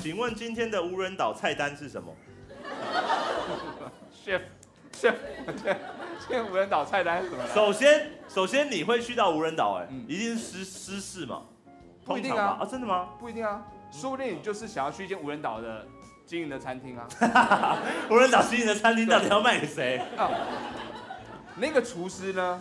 请问今天的无人岛菜单是什么？chef chef，今天无人岛菜单是什么？首先，首先你会去到无人岛，哎嗯，一定是失失事嘛？不一定啊啊，真的吗？不一定啊，说不定你就是想要去一间无人岛的经营的餐厅啊。无人岛经营的餐厅到底要卖给谁？啊，那个厨师呢？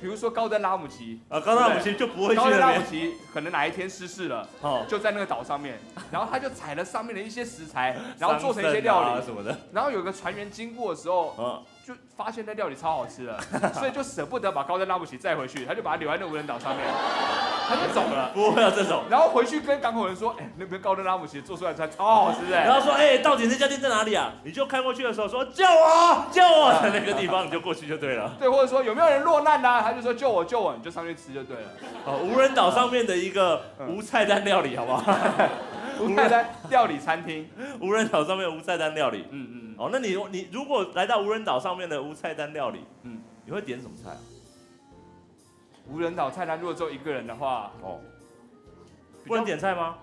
比如说高登拉姆齐，啊，高登拉姆奇就不会去高登拉。姆齐可能哪一天失事了，哦，就在那个岛上面，然后他就采了上面的一些食材，然后做成一些料理，啊什么的。然后有个船员经过的时候，嗯，就发现那料理超好吃的，所以就舍不得把高登拉姆齐载回去，他就把它留在那无人岛上面，他就走了。不会有这种。然后回去跟港口人说，哎、那边高登拉姆齐做出来的菜超好吃哎、然后说，哎、到底那家店在哪里啊？你就开过去的时候说救我，救我的那个地方，你就过去就对了。对，或者说有没有人落难呐、他就说救我救我，你就上去吃就对了。哦，无人岛上面的一个嗯无菜单料理，好不好？无菜单料理餐厅，无人岛上面无菜单料理。嗯嗯嗯，哦，那你你如果来到无人岛上面的无菜单料理，嗯嗯，你会点什么菜啊？无人岛菜单如果只有一个人的话，哦，不能点菜吗？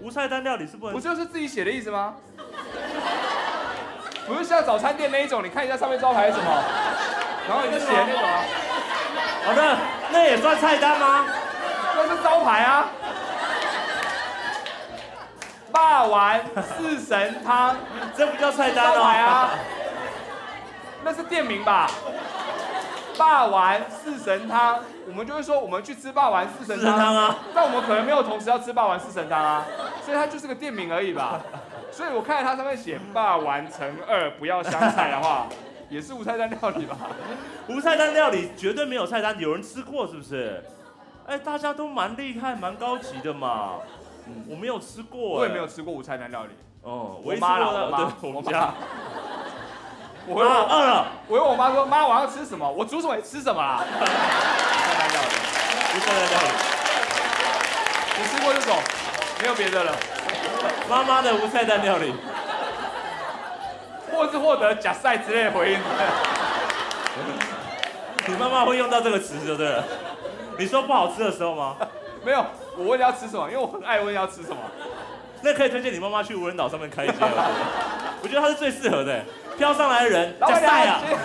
无菜单料理是不能不就是自己写的意思吗？不是像早餐店那一种，你看一下上面招牌是什么，然后你就写那种啊，好的，那也算菜单吗？那是招牌啊。霸王四神汤，这不叫菜单招牌哦。啊，那是店名吧？霸王四神汤，我们就会说我们去吃霸王四神汤啊，但我们可能没有同时要吃霸王四神汤啊，所以它就是个店名而已吧。所以我看到它上面写霸王乘二不要香菜的话，也是无菜单料理吧？无菜单料理绝对没有菜单，有人吃过是不是？哎，大家都蛮厉害、蛮高级的嘛。嗯我没有吃过，我也没有哎。吃过无菜单料理。哦，我妈啦，唯一吃过的我妈，对，我我们家妈。。我问我，妈饿了，我问我妈说，妈，我要吃什么？我煮什么你吃什么啦。菜单料理，无菜单料理。你吃过这种？没有别的了，妈妈的无菜单料理，或是获得假赛之类的回应。你妈妈会用到这个词就对了。你说不好吃的时候吗？没有，我问要吃什么，因为我很爱问要吃什么。那可以推荐你妈妈去无人岛上面开一间，我觉得她是最适合的。飘上来的人，老板娘加赛啊，今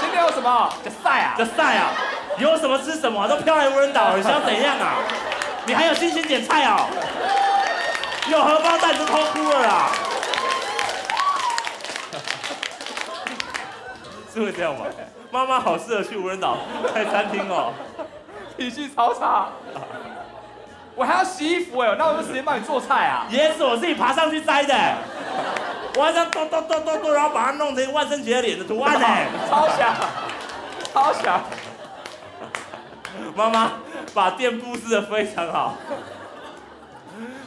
今天有什么？假赛啊加！赛啊，有什么吃什么啊，都飘来无人岛了，你想怎样啊？你还有心情点菜哦？有荷包蛋就偷哭了啦。是会这样吗？妈妈好适合去无人岛开餐厅哦。脾气超差。我还要洗衣服哎，那我就时间帮你做菜啊。椰子我自己爬上去摘的，我还这样剁剁剁剁剁，然后把它弄成万圣节的脸的图案呢。超想，超想。妈妈把店布置的非常好，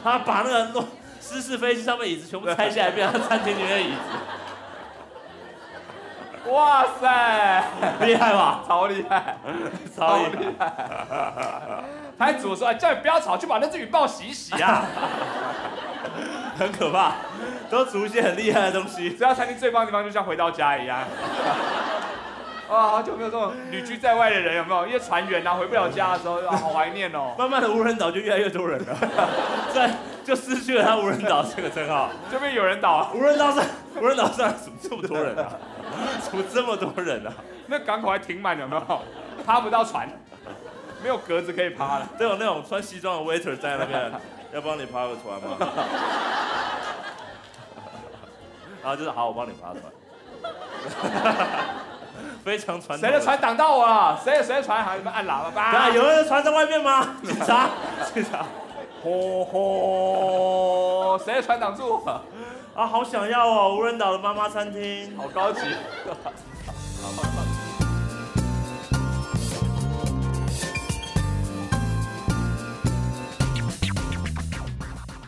她把那个弄失事飞机上面椅子全部拆下来，变成餐厅里面的椅子，哇塞，厉害吧？超厉害，超厉厉害！害。他还煮说，哎，叫你不要吵，去把那只鱼帮我洗一洗啊。很可怕，都煮一些很厉害的东西。这家餐厅最棒的地方就像回到家一样。哇，好久没有这种旅居在外的人，有没有？因为船员啊，回不了家的时候，啊，好怀念哦。慢慢的，无人岛就越来越多人了，在就失去了他无人岛这个称号。这边有人岛啊，无人岛上，无人岛上怎么这么多人啊？怎么这么多人啊？那港口还停满，有没有？趴不到船，没有格子可以趴了。都有那种穿西装的 waiter 在那边，要帮你爬个船吗？然 后就是好，我帮你爬船。非常传统。谁的船？挡到我了？谁的谁的船还你们按喇叭？对啊，有人的船在外面吗？警察，警察。吼吼，谁的船挡住我？啊，好想要哦！无人岛的妈妈餐厅。好高级。好